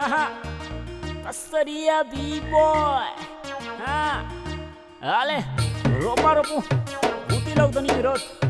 Aha. Pastaria B-boy. Ha. Ale, ropa ropu. Buti lau tani virot.